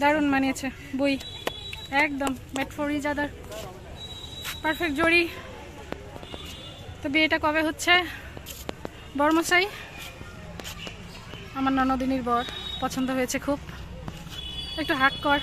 দারুণ মানিয়েছে, বই। একদম made for each other perfect জড়ি তো বিয়েটা কবে হচ্ছে? বর্মশাই, আমার ননদিনীর বর, পছন্দ হয়েছে খুব। একটু হাক কর।